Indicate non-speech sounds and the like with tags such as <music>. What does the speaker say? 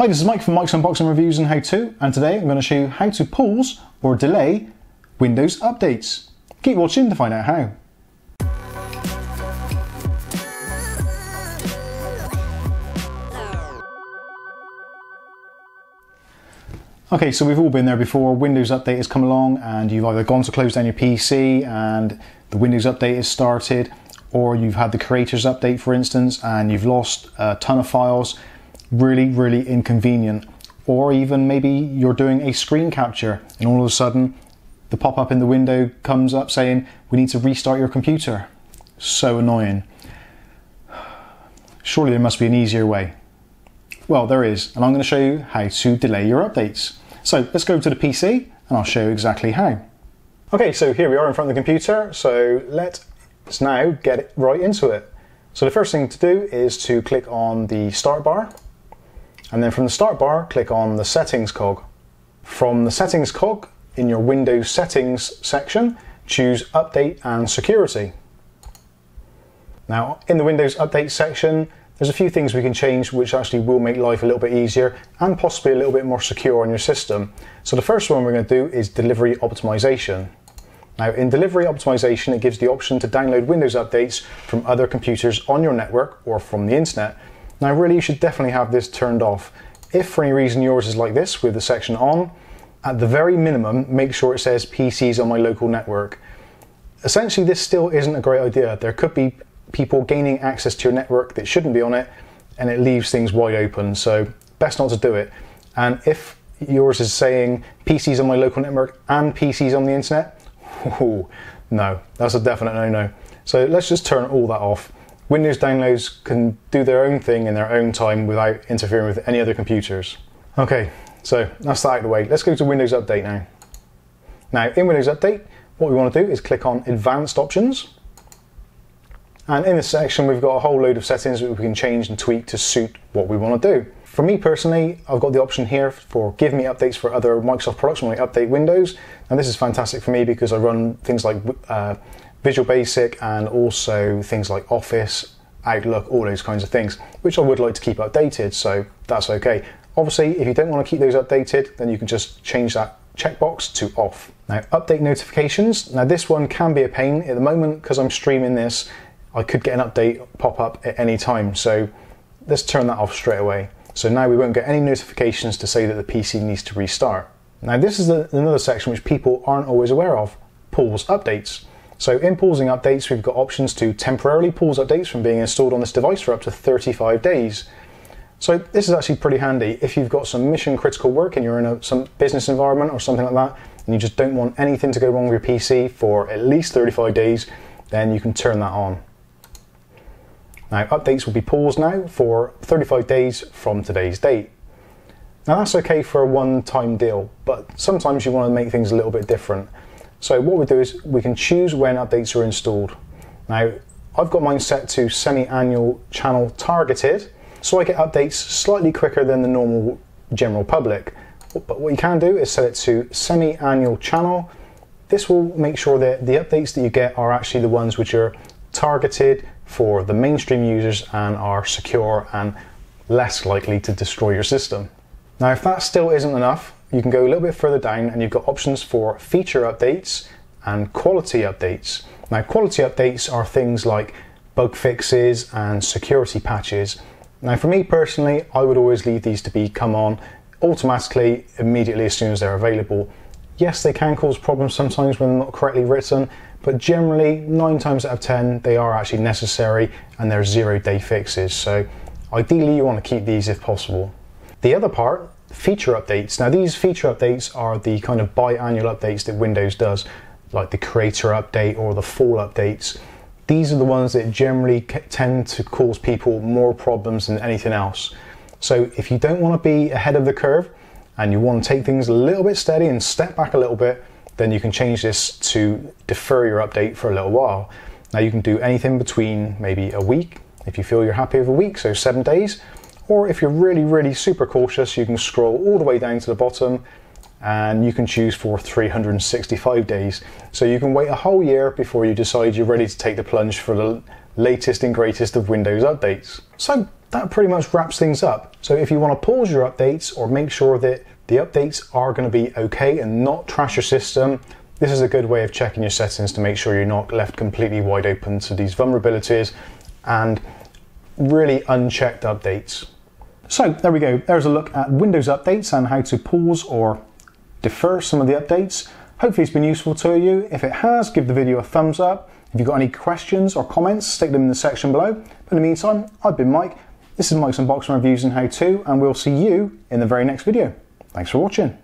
Hi, this is Mike from Mike's Unboxing Reviews and How To, and today I'm going to show you how to pause or delay Windows updates. Keep watching to find out how. Okay, so we've all been there before. Windows Update has come along and you've either gone to close down your PC and the Windows Update has started, or you've had the Creators Update, for instance, and you've lost a ton of files. Really, really inconvenient. Or even maybe you're doing a screen capture and all of a sudden the pop up in the window comes up saying, We need to restart your computer. So annoying. Surely there must be an easier way. Well, there is, and I'm going to show you how to delay your updates. So let's go to the PC and I'll show you exactly how. Okay, so here we are in front of the computer, so let's now get right into it. So the first thing to do is to click on the start bar, and then from the start bar, click on the settings cog. From the settings cog, in your Windows settings section, choose update and security. Now, in the Windows update section, there's a few things we can change which actually will make life a little bit easier and possibly a little bit more secure on your system. So the first one we're going to do is delivery optimization. Now in delivery optimization it gives the option to download Windows updates from other computers on your network or from the internet. Now really you should definitely have this turned off. If for any reason yours is like this with the section on, at the very minimum make sure it says PCs on my local network. Essentially this still isn't a great idea. There could be people gaining access to your network that shouldn't be on it, and it leaves things wide open. So, best not to do it. And if yours is saying PCs on my local network and PCs on the internet, ooh, <laughs> no, that's a definite no no. So, let's just turn all that off. Windows downloads can do their own thing in their own time without interfering with any other computers. Okay, so that's that out of the way. Let's go to Windows Update now. Now, in Windows Update, what we want to do is click on Advanced Options and in this section, we've got a whole load of settings that we can change and tweak to suit what we want to do. For me personally, I've got the option here for give me updates for other Microsoft products when I update Windows. And this is fantastic for me because I run things like uh, Visual Basic and also things like Office, Outlook, all those kinds of things, which I would like to keep updated, so that's okay. Obviously, if you don't want to keep those updated, then you can just change that checkbox to off. Now, update notifications. Now, this one can be a pain at the moment because I'm streaming this I could get an update pop up at any time. So let's turn that off straight away. So now we won't get any notifications to say that the PC needs to restart. Now this is the, another section which people aren't always aware of, pause updates. So in pausing updates, we've got options to temporarily pause updates from being installed on this device for up to 35 days. So this is actually pretty handy if you've got some mission critical work and you're in a, some business environment or something like that, and you just don't want anything to go wrong with your PC for at least 35 days, then you can turn that on. Now, updates will be paused now for 35 days from today's date. Now, that's okay for a one time deal, but sometimes you want to make things a little bit different. So, what we do is we can choose when updates are installed. Now, I've got mine set to semi annual channel targeted, so I get updates slightly quicker than the normal general public. But what you can do is set it to semi annual channel. This will make sure that the updates that you get are actually the ones which are targeted for the mainstream users and are secure and less likely to destroy your system. Now, if that still isn't enough, you can go a little bit further down and you've got options for feature updates and quality updates. Now, quality updates are things like bug fixes and security patches. Now, for me personally, I would always leave these to be come on automatically immediately as soon as they're available. Yes, they can cause problems sometimes when not correctly written, but generally, nine times out of 10, they are actually necessary and they're zero day fixes. So ideally, you want to keep these if possible. The other part, feature updates. Now, these feature updates are the kind of biannual updates that Windows does, like the creator update or the fall updates. These are the ones that generally tend to cause people more problems than anything else. So, if you don't want to be ahead of the curve and you want to take things a little bit steady and step back a little bit, then you can change this to defer your update for a little while. Now you can do anything between maybe a week if you feel you're happy with a week, so seven days, or if you're really, really super cautious, you can scroll all the way down to the bottom and you can choose for 365 days. So you can wait a whole year before you decide you're ready to take the plunge for the latest and greatest of Windows updates. So that pretty much wraps things up. So if you want to pause your updates or make sure that the updates are going to be okay and not trash your system, this is a good way of checking your settings to make sure you're not left completely wide open to these vulnerabilities and really unchecked updates. So there we go. There's a look at Windows updates and how to pause or defer some of the updates. Hopefully it's been useful to you. If it has, give the video a thumbs up. If you've got any questions or comments, stick them in the section below. But in the meantime, I've been Mike. This is Mike's Unboxing Reviews and How To, and we'll see you in the very next video. Thanks for watching.